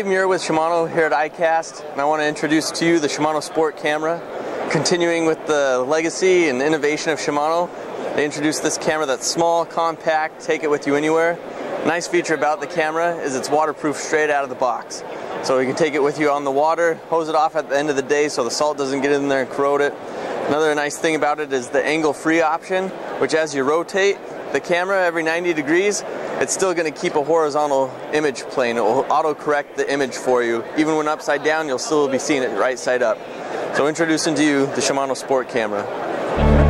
with Shimano here at ICAST, and I want to introduce to you the Shimano Sport camera. Continuing with the legacy and innovation of Shimano, they introduced this camera that's small, compact, take it with you anywhere. Nice feature about the camera is it's waterproof straight out of the box. So you can take it with you on the water, hose it off at the end of the day so the salt doesn't get in there and corrode it. Another nice thing about it is the angle free option, which as you rotate the camera every 90 degrees, it's still going to keep a horizontal image plane. It will auto correct the image for you. Even when upside down, you'll still be seeing it right side up. So introducing to you the Shimano Sport camera.